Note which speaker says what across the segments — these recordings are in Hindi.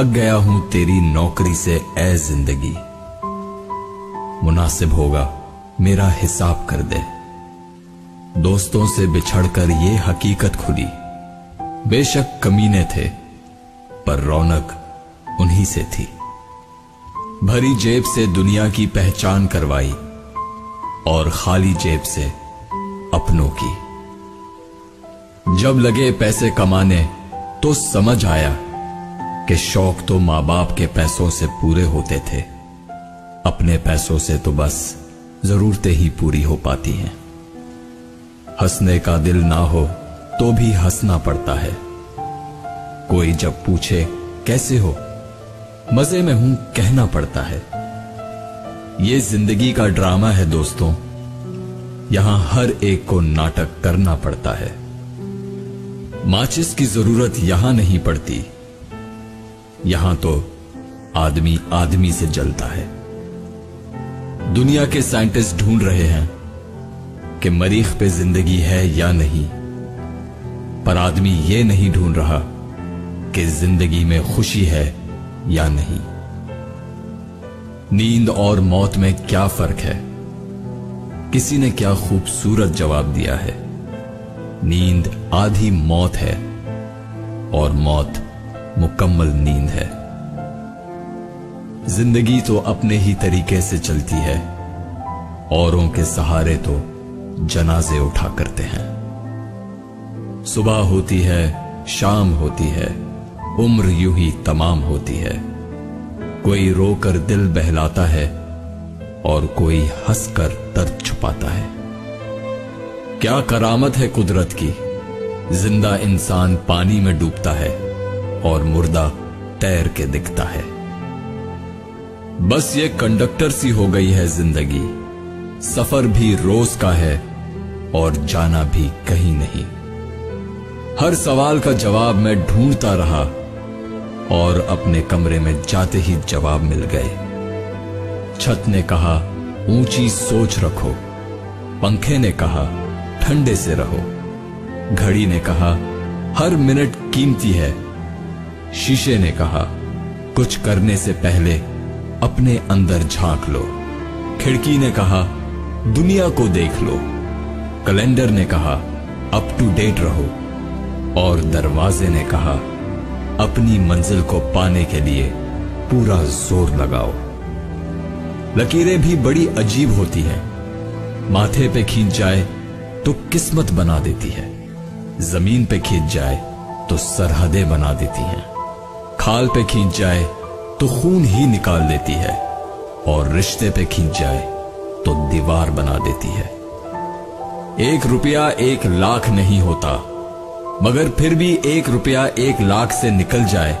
Speaker 1: थक गया हूँ तेरी नौकरी से ए ज़िंदगी। मुनासिब होगा, मेरा हिसाब कर दे। दोस्तों से बिछड़कर ये हकीकत खुली। बेशक कमीने थे, पर रौनक उन्हीं से थी। भरी जेब से दुनिया की पहचान करवाई, और खाली जेब से अपनों की। जब लगे पैसे कमाने तो समझ आया कि शौक तो माँ बाप के पैसों से पूरे होते थे। अपने पैसों से तो बस जरूरतें ही पूरी हो पाती हैं। हंसने का दिल ना हो तो भी हंसना पड़ता है। कोई जब पूछे, कैसे हो? मज़े में हूँ, कहना पड़ता है। ये ज़िंदगी का ड्रामा है दोस्तों। यहाँ हर एक को नाटक करना पड़ता है। माचिस की ज़रूरत यहाँ नहीं पड़ती। यहाँ तो आदमी आदमी से जलता है। दुनिया के साइंटिस्ट ढूंढ रहे हैं कि मरीख पे ज़िंदगी है या नहीं। पर आदमी ये नहीं ढूंढ रहा कि ज़िंदगी में खुशी है या नहीं। नींद और मौत में क्या फ़र्क है? किसी ने क्या खूबसूरत जवाब दिया है? नींद आधी मौत है और मौत मुकम्मल नींद है। ज़िंदगी तो अपने ही तरीके से चलती है। औरों के सहारे तो जनाजे उठा करते हैं। सुबह होती है, शाम होती है, उम्र यूँ ही तमाम होती है। कोई रोकर दिल बहलाता है और कोई हंसकर दर्द छुपाता है। क्या करामत है कुदरत की? ज़िंदा इंसान पानी में डूबता है। और मुर्दा तैर के दिखता है। बस ये कंडक्टर सी हो गई है ज़िंदगी। सफ़र भी रोज का है और जाना भी कहीं नहीं। हर सवाल का जवाब मैं ढूंढता रहा और अपने कमरे में जाते ही जवाब मिल गए। छत ने कहा, ऊँची सोच रखो। पंखे ने कहा, ठंडे से रहो। घड़ी ने कहा, हर मिनट कीमती है शीशे ने कहा, कुछ करने से पहले अपने अंदर झाँक लो। खिड़की ने कहा, दुनिया को देख लो। कैलेंडर ने कहा, अप टू डेट रहो। और दरवाजे ने कहा, अपनी मंजिल को पाने के लिए पूरा ज़ोर लगाओ। लकीरें भी बड़ी अजीब होती हैं। माथे पे खींच जाए तो किस्मत बना देती है। ज़मीन पे खींच जाए तो सरहदें बना देती हैं। खाल पे खींच जाए तो खून ही निकाल देती है। और रिश्ते पे खींच जाए तो दीवार बना देती है। एक रुपया एक लाख नहीं होता, मगर फिर भी एक रुपया एक लाख से निकल जाए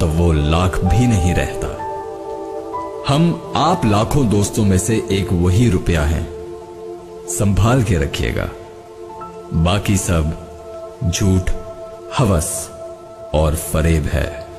Speaker 1: तो वो लाख भी नहीं रहता। हम आप लाखों दोस्तों में से एक वही रुपया है। संभाल के रखिएगा। बाकी सब झूठ, हवस और फरेब है।